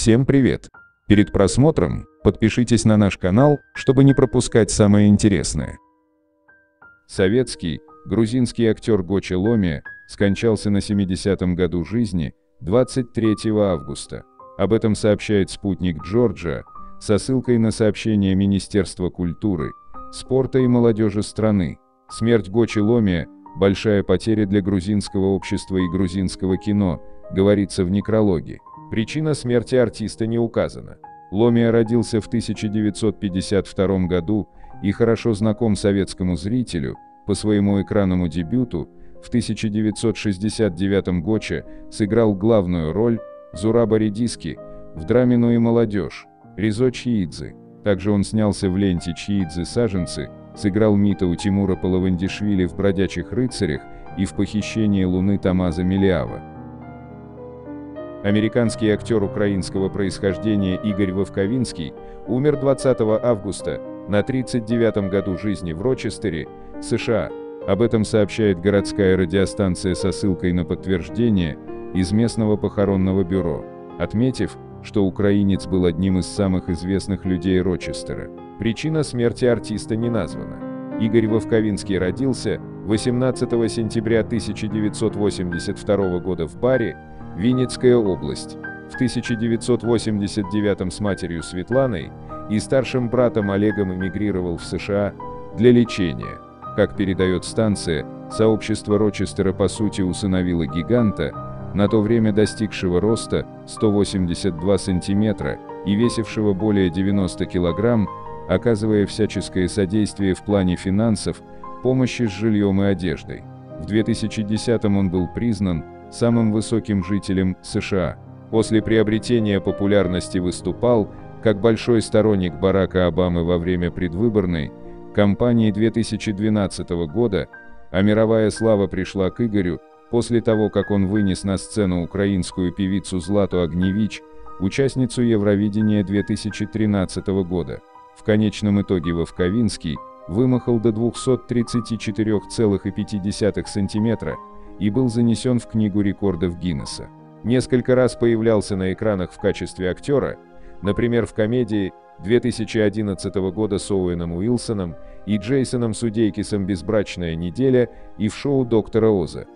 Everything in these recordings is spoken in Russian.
Всем привет! Перед просмотром подпишитесь на наш канал, чтобы не пропускать самое интересное. Советский, грузинский актер Гочи Ломи скончался на 70-м году жизни 23 августа. Об этом сообщает спутник Джорджа со ссылкой на сообщение Министерства культуры, спорта и молодежи страны. Смерть Гочи Ломи – большая потеря для грузинского общества и грузинского кино, говорится в некрологе. Причина смерти артиста не указана. Ломия родился в 1952 году и хорошо знаком советскому зрителю по своему экранному дебюту в 1969 Гоче сыграл главную роль Зураба Редиски в драме «Ну и молодежь» Ризо Чиидзе. Также он снялся в ленте «Чиидзе саженцы», сыграл Мита у Тимура Половандишвили в «Бродячих рыцарях» и в «Похищении Луны» Тамаза Милиава. Американский актер украинского происхождения Игорь Вовковинский умер 20 августа на 39-м году жизни в Рочестере, США. Об этом сообщает городская радиостанция со ссылкой на подтверждение из местного похоронного бюро, отметив, что украинец был одним из самых известных людей Рочестера. Причина смерти артиста не названа. Игорь Вовковинский родился 18 сентября 1982 года в Баре, Винницкая область. В 1989 с матерью Светланой и старшим братом Олегом эмигрировал в США для лечения. Как передает станция, сообщество Рочестера по сути усыновило гиганта, на то время достигшего роста 182 сантиметра и весившего более 90 килограмм, оказывая всяческое содействие в плане финансов, помощи с жильем и одеждой. В 2010 он был признан самым высоким жителем США. После приобретения популярности выступал как большой сторонник Барака Обамы во время предвыборной кампании 2012 года, а мировая слава пришла к Игорю после того, как он вынес на сцену украинскую певицу Злату Огневич, участницу Евровидения 2013 года. В конечном итоге Вовковинский вымахал до 234,5 сантиметра, и был занесен в Книгу рекордов Гиннесса. Несколько раз появлялся на экранах в качестве актера, например, в комедии 2011 года с Оуэном Уилсоном и Джейсоном Судейкисом «Безбрачная неделя» и в шоу «Доктора Оза».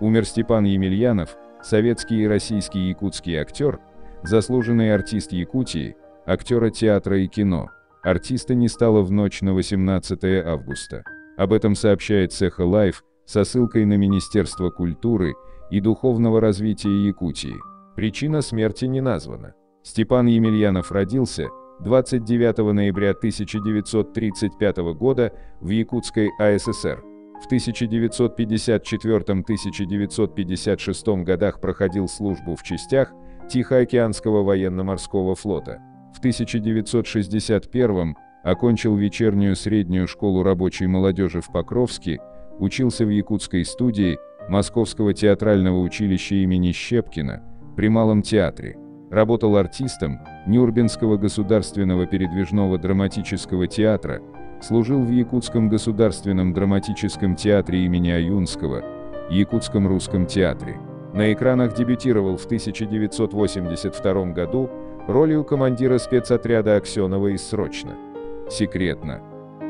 Умер Степан Емельянов, советский и российский якутский актер, заслуженный артист Якутии, актера театра и кино. Артиста не стало в ночь на 18 августа. Об этом сообщает SakhaLife, со ссылкой на Министерство культуры и духовного развития Якутии. Причина смерти не названа. Степан Емельянов родился 29 ноября 1935 года в Якутской АССР. В 1954-1956 годах проходил службу в частях Тихоокеанского военно-морского флота. В 1961 окончил вечернюю среднюю школу рабочей молодежи в Покровске учился в якутской студии Московского театрального училища имени Щепкина при Малом театре. Работал артистом Нюрбинского государственного передвижного драматического театра, служил в Якутском государственном драматическом театре имени Аюнского, Якутском русском театре. На экранах дебютировал в 1982 году ролью командира спецотряда Аксенова из Срочно. Секретно.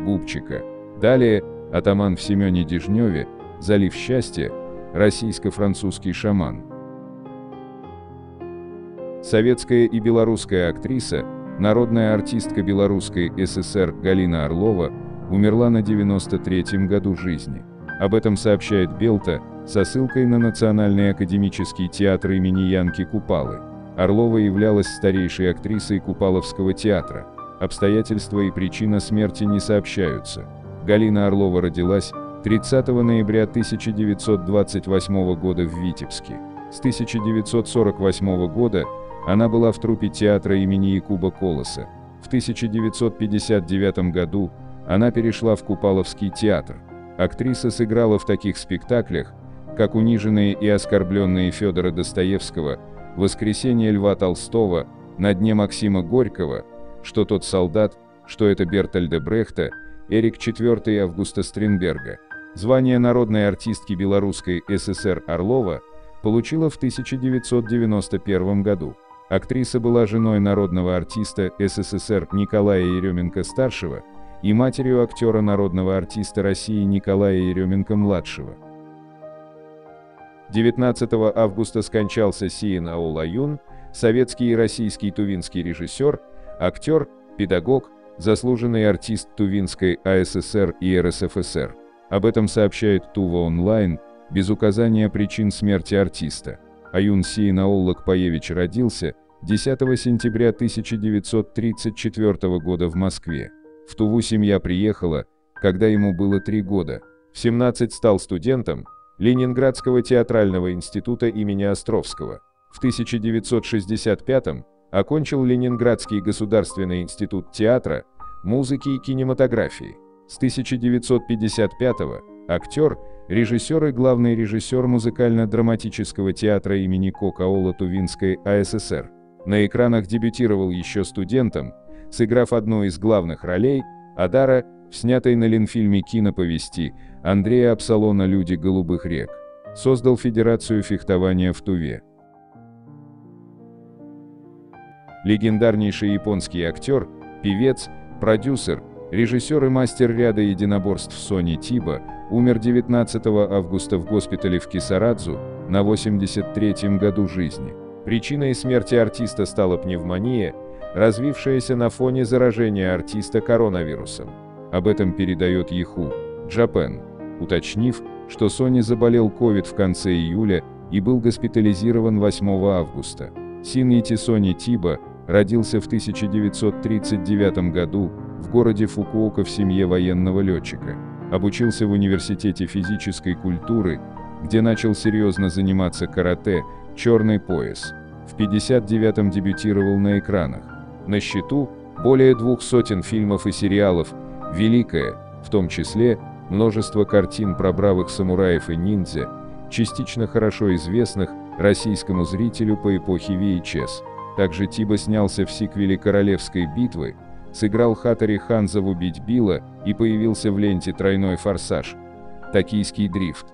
Губчика. Далее атаман в Семене Дежневе, залив счастья, российско-французский шаман. Советская и белорусская актриса, народная артистка Белорусской ССР Галина Орлова умерла на 93-м году жизни. Об этом сообщает Белта со ссылкой на Национальный академический театр имени Янки Купалы. Орлова являлась старейшей актрисой Купаловского театра. Обстоятельства и причина смерти не сообщаются. Галина Орлова родилась 30 ноября 1928 года в Витебске. С 1948 года она была в труппе театра имени Якуба Колоса. В 1959 году она перешла в Купаловский театр. Актриса сыграла в таких спектаклях, как «Униженные и оскорбленные» Федора Достоевского, «Воскресенье Льва Толстого», «На дне Максима Горького», «Что тот солдат», «Что это Бертольда Брехта», Эрик IV Августа Стринберга. Звание народной артистки Белорусской ССР Орлова получила в 1991 году. Актриса была женой народного артиста СССР Николая Еременко-старшего и матерью актера народного артиста России Николая Еременко-младшего. 19 августа скончался Сиен Аулаюн, советский и российский тувинский режиссер, актер, педагог, заслуженный артист Тувинской АССР и РСФСР. Об этом сообщает Тува Онлайн, без указания причин смерти артиста. Аюн Ауллак Паевич родился 10 сентября 1934 года в Москве. В Туву семья приехала, когда ему было три года. В 17 стал студентом, Ленинградского театрального института имени Островского. В 1965 окончил Ленинградский государственный институт театра, музыки и кинематографии. С 1955 актер, режиссер и главный режиссер музыкально-драматического театра имени Кокаола Тувинской АССР. На экранах дебютировал еще студентом, сыграв одну из главных ролей, Адара, в снятой на Ленфильме киноповести Андрея Апсалона «Люди голубых рек». Создал Федерацию фехтования в Туве. Легендарнейший японский актер, певец, продюсер, режиссер и мастер ряда единоборств Сони Тиба умер 19 августа в госпитале в Кисарадзу на 83-м году жизни. Причиной смерти артиста стала пневмония, развившаяся на фоне заражения артиста коронавирусом. Об этом передает Яху, Japan уточнив, что Сони заболел COVID в конце июля и был госпитализирован 8 августа. Синьити Сони Тиба родился в 1939 году в городе Фукуока в семье военного летчика. Обучился в Университете физической культуры, где начал серьезно заниматься карате, черный пояс. В 59-м дебютировал на экранах. На счету более двух сотен фильмов и сериалов, великая, в том числе множество картин про бравых самураев и ниндзя, частично хорошо известных российскому зрителю по эпохе VHS. Также Тиба снялся в сиквеле «Королевской битвы», сыграл Хатари Ханза в «Убить Билла» и появился в ленте «Тройной форсаж» – «Токийский дрифт».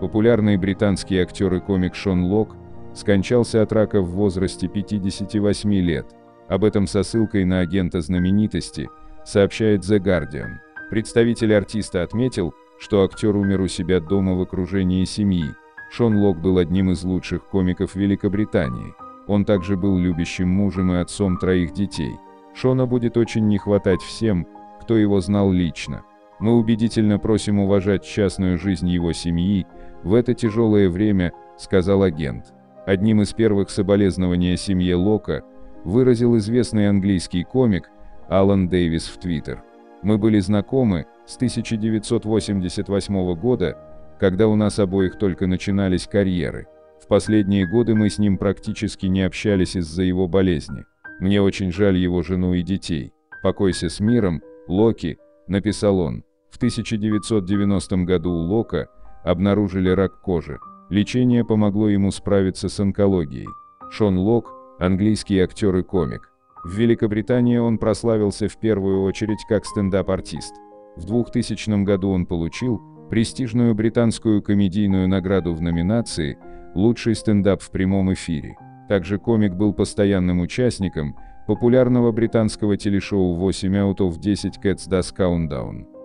Популярный британский актер и комик Шон Лок скончался от рака в возрасте 58 лет. Об этом со ссылкой на агента знаменитости – сообщает The Guardian. Представитель артиста отметил, что актер умер у себя дома в окружении семьи. Шон Лок был одним из лучших комиков Великобритании. Он также был любящим мужем и отцом троих детей. Шона будет очень не хватать всем, кто его знал лично. Мы убедительно просим уважать частную жизнь его семьи в это тяжелое время, сказал агент. Одним из первых соболезнования семье Лока выразил известный английский комик, Алан Дэвис в Твиттер. Мы были знакомы с 1988 года, когда у нас обоих только начинались карьеры. В последние годы мы с ним практически не общались из-за его болезни. Мне очень жаль его жену и детей. «Покойся с миром, Локи», — написал он. В 1990 году у Лока обнаружили рак кожи. Лечение помогло ему справиться с онкологией. Шон Лок – английский актер и комик. В Великобритании он прославился в первую очередь как стендап-артист. В 2000 году он получил престижную британскую комедийную награду в номинации «Лучший стендап в прямом эфире». Также комик был постоянным участником популярного британского телешоу 8 out of 10 Cats Does Countdown.